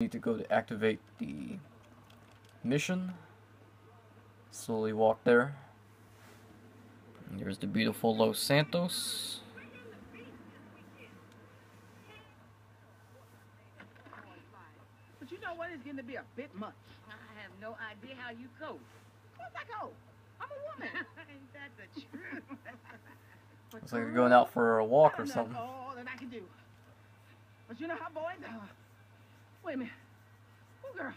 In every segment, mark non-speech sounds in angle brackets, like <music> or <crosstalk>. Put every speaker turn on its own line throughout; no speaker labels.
need to go to activate the mission. Slowly walk there. And there's the beautiful Los Santos.
But you know what? It's getting to be a bit much.
I have no idea how you cope.
Of course I go. I'm a woman. <laughs>
Ain't that the truth? <laughs>
Looks like you're going out for a walk or something.
all that I can do. But you know how, boys? Uh, wait a minute. Oh, girl.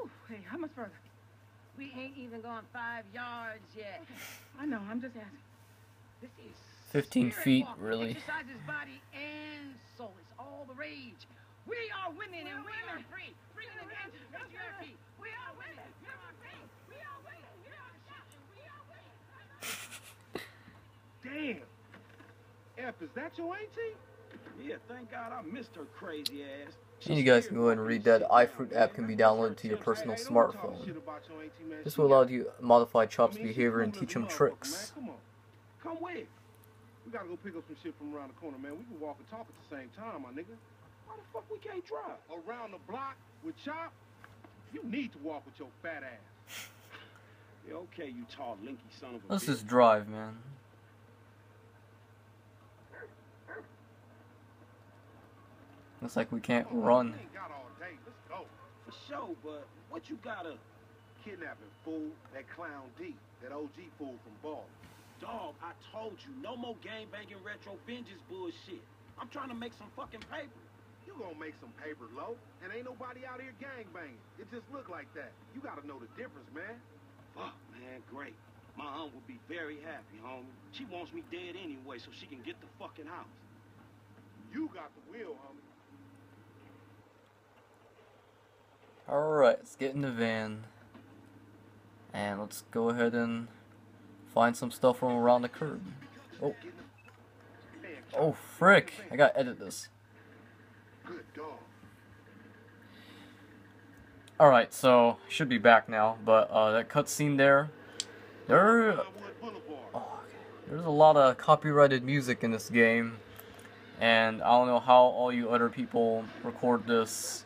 Ooh, hey, how much further?
we ain't even gone five yards yet.
I know. I'm just asking.
This is
15
spirit
feet,
walking.
really.
Exercises body and soul. It's all the rage. We are women and we are free. Free in the game. Patriarchy. We are women. We are free. We are women. We are shot. We are women.
Damn. F, is that your auntie?
Yeah, thank God I missed her crazy ass.
And you guys can go ahead and read that. iFruit app can be downloaded to your personal
Hey, don't talk
smartphone.
shit about your auntie, man.
This will allow you to modify Chop's
I mean, she
behavior and teach him tricks.
Come with. We gotta go pick up some shit from around the corner, man. We can walk and talk at the same time, my nigga.
Why the fuck we can't drive?
Around the block with Chop, you need to walk with your fat ass. <laughs>
Yeah, okay, you tall, linky son of a
Let's
bitch.
just drive, man. Looks like we can't
Come
run.
We ain't got all day. Let's go.
For sure, but what you gotta...
Kidnapping fool, that clown D, that OG fool from Ball.
Dog, I told you, no more gang-banging retro vengeance bullshit. I'm trying to make some fucking paper.
You gonna make some paper low, and ain't nobody out here gang banging. It just look like that. You gotta know the difference, man.
Fuck, man, great. My aunt will be very happy, homie. She wants me dead anyway so she can get the fucking house.
You got the wheel, homie.
Alright, let's get in the van. And let's go ahead and find some stuff from around the curb. Oh, oh frick. I gotta edit this. Alright, so, should be back now, but uh, that cutscene there, there, oh, there's a lot of copyrighted music in this game, and I don't know how all you other people record this.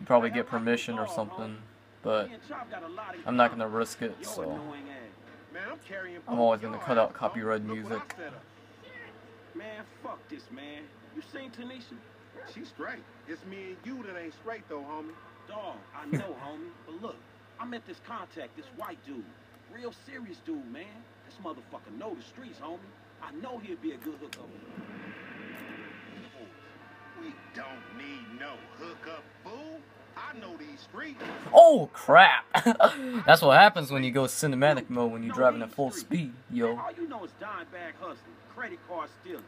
You probably get permission or something, but
Me and Chop got a lot in
I'm not gonna risk it, so.
annoying ass.
Man, I'm
always gonna cut out
ass,
copyrighted
dog. Look what I
music.
set.
Man, fuck this, man. You seen Tanisha?
She's straight. It's me and you that ain't straight though, homie.
Dog, I know, homie. But look, I met this contact, this white dude. Real serious dude, man. This motherfucker know the streets, homie. I know he'd be a good hookup.
We don't need no hookup, fool. I know these streets.
Oh crap! <laughs> That's what happens when you go cinematic mode when you're driving at full speed, yo.
All you know is dime bag hustling, credit card stealing,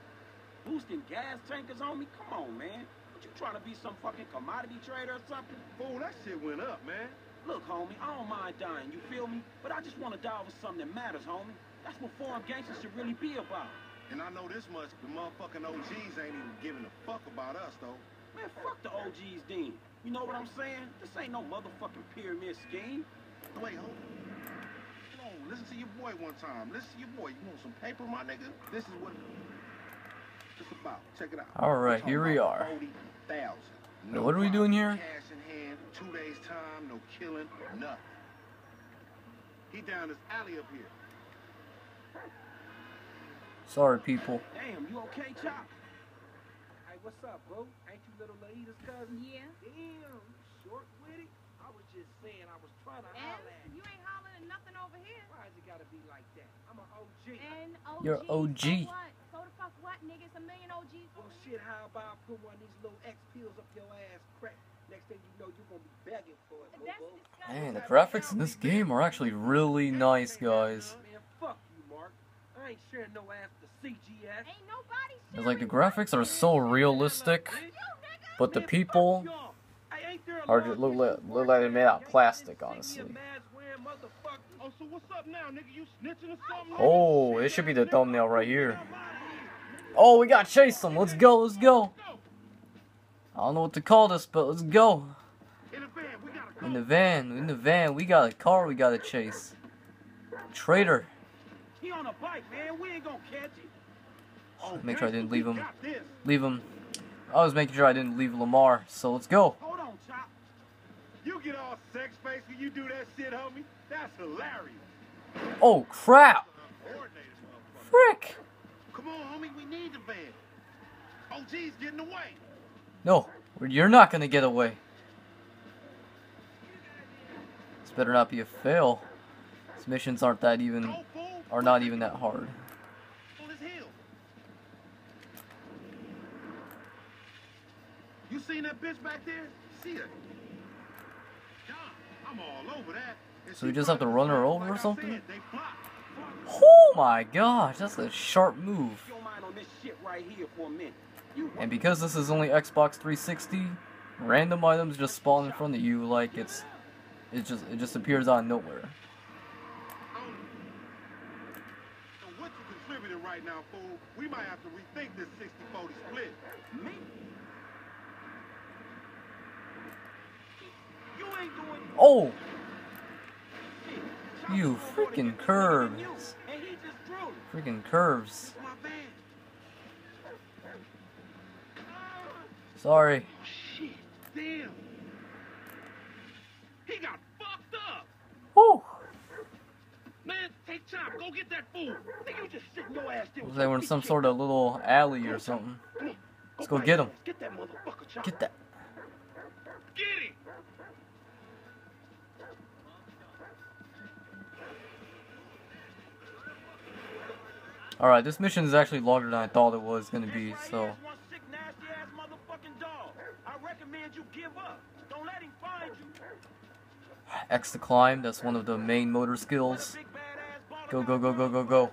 boosting gas tankers on me. Come on, man. What you trying to be some fucking commodity trader or something?
Fool, that shit went up, man.
Look, homie, I don't mind dying, you feel me? But I just want to die over something that matters, homie. That's what foreign gangsters should really be about.
And I know this much, the motherfucking OGs ain't even giving a fuck about us, though.
Man, fuck the OGs Dean. You know what I'm saying? This ain't no motherfucking pyramid scheme.
Wait, hold Come on, listen to your boy one time. Listen to your boy. You want some paper, my nigga? This is what it's about. Check it out.
All right, here we are.
40,000.
Now, what are we doing here?
Cash in hand, two days time, no killing, nothing. He down this alley up here.
Sorry, people.
Damn, you okay, Chop?
Hey, what's up, bro? Ain't you little Laida's cousin?
Yeah.
Damn, short with it? I was just saying, I was trying to
And
holler at you.
you ain't hollering nothing over here.
Why has it gotta be like that? I'm an OG.
And OG.
You're OG.
So what? So the fuck what, nigga? It's a million OGs
Well,
oh,
shit, how about I put one of these little X pills up your ass crack? Next thing you know, you're gonna be begging for it,
here. That's
boo-boo.
disgusting.
Man, the graphics in this game are actually really nice, guys.
Man, fuck you, Mark. I ain't sharing no ass to CGS.
Ain't nobody
It's like the graphics are so realistic, but the people
y'all. Hey, ain't there a
are just look
against
like look like they're made out of plastic, honestly.
insignia mask-wearing motherfuckers?
Oh, so what's up now, nigga? You snitching or something?
Oh, it should be the thumbnail right here. Oh, we gotta chase them. Let's go, let's go. I don't know what to call this, but let's go.
In the van, go.
In the van, in the van, we got a car we gotta chase. Traitor.
He on a bike, man. We ain't gonna catch it.
Oh, oh
Make sure I didn't leave him. Leave him. I was making sure I didn't leave Lamar, so let's go.
Hold on,
You get all sex face when you do that shit, homie. That's hilarious.
Oh crap! Frick!
Come on, homie, we need the van. Oh, OG's getting away.
No, you're not gonna get away. This better not be a fail. These missions aren't that even. Are not even that hard.
On his heel. You seen that bitch back there? See her. John, I'm all over that. And
So we just have to run her
like
over or something?
said.
Oh my gosh, that's a sharp move.
Your mind on this shit right a
And because this is only Xbox 360, random items just spawn in front of you like it's it just it just appears out of nowhere.
So what you contributing right now, fool? We might have to rethink this 60-40 split.
me? You ain't doing
Oh. You freaking
to get this nigga than
curves.
you, And he just drew it.
freaking curves. Sorry.
Oh, shit, damn. He got fucked up.
Whew.
Man, take time. Go get that fool.
Nigga, you just sitting your ass there.
They were in some sort of little alley or something. Let's go get him.
Get that motherfucker.
Get that.
Get him.
Alright, this mission is actually longer than I thought it was gonna be, so
here is one sick, nasty ass motherfucking dog. I recommend you give up. Don't let him find you.
X to climb, that's one of the main motor skills. Go go go go go go.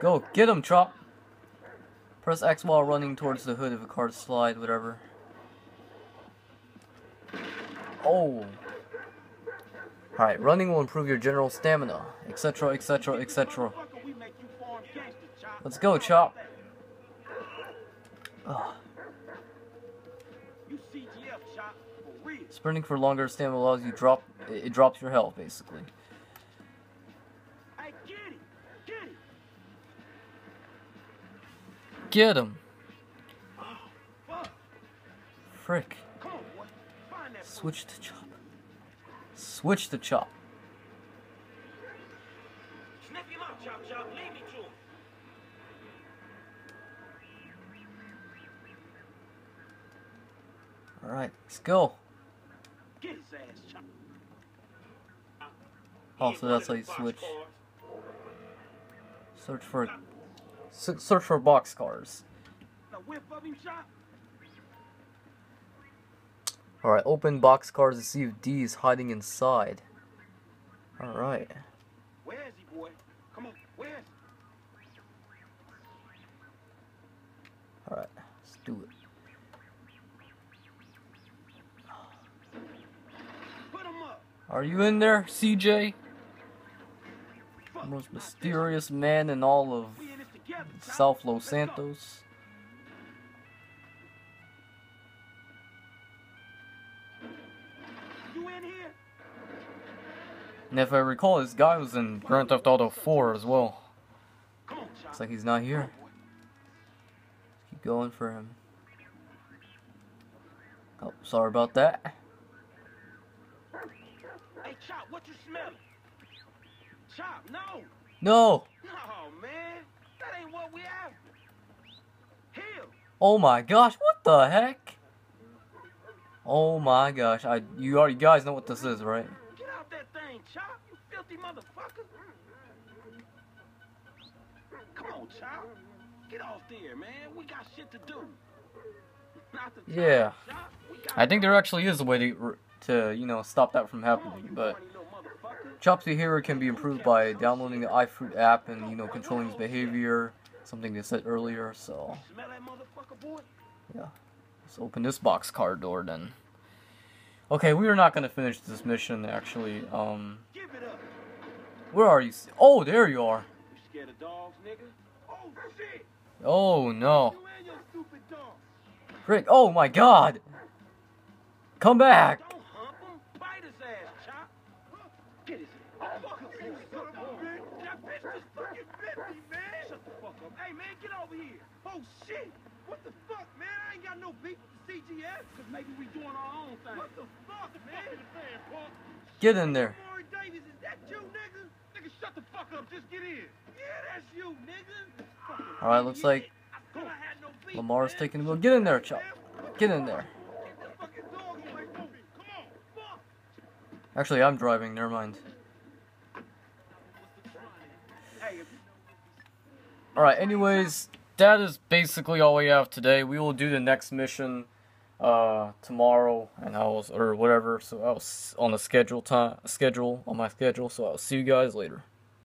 Go, get him, Chop! Press X while running towards the hood of a car slide, whatever. Oh. Alright, running will improve your general stamina, etc, etc, etc. Let's go, Chop. Ugh. Sprinting for longer stamina allows you drop it drops your health basically.
Hey, get him. Get him.
Get him.
Oh,
Frick.
Come on, boy. Find that fool.
Switch to chop. Switch to chop.
Sniff him out, Chop Chop. Lead me to him.
Alright, let's go.
Get his ass, Chop.
Oh, so that's how you switch. Search for search for box cars.
Now whip of him, Chop.
Alright, open box cars to see if D is hiding inside. Alright.
Where is he, boy? Come on. Where is he?
Alright, let's do it. Are you in there, CJ? Most mysterious man in all of. South Los Santos. And if I recall, this guy was in Grand Theft Auto 4 as well. Looks like he's not here. Keep going for him. Oh, sorry about that.
Chop, what you smelling? Chop, no.
No!
No, man. That ain't what we after. Hill.
Oh my gosh, what the heck? Oh my gosh, I you already guys know what this is, right?
Get out that thing, Chop. You filthy motherfucker. Come on, Chop. Get off there, man. We got shit to do. Not the time,
Yeah.
Chop. We got
I think there actually is a way to, to you know, stop that from happening, but
horny little motherfucker.
Chop's behavior can be improved by downloading the iFruit app and, you know, controlling his behavior, something they said earlier, so
boy?
let's open this box car door then. Okay, we are not gonna finish this mission actually. Um, where are you? Oh, there you are.
Oh.
No. Frick, oh my god! Come back!
Don't hump him. Bite his ass, Chop. Get his ass. Fuck him, you son of a bitch. That bitch just fucking bit me, man. Shut the fuck up. Hey, man, get over here.
Oh shit! What the fuck, man? I ain't got no beef with the yeah? Cause maybe we doing our own thing.
What the fuck, man?
Get in there.
Lamar Davis, is that you, nigga? Nigga, shut the fuck up. Just get in. Yeah, that's you, nigga.
Alright, looks like
I thought I had no beef,
Lamar's taking the wheel. Get in there, Chop. Get in there.
Get that fucking dog away from me. Come on. Fuck.
Actually, I'm driving. Never mind.
Hey, if
Alright, anyways, that is basically all we have today. We will do the next mission uh tomorrow and I was or whatever so I was on the schedule time schedule on my schedule so I'll see you guys later.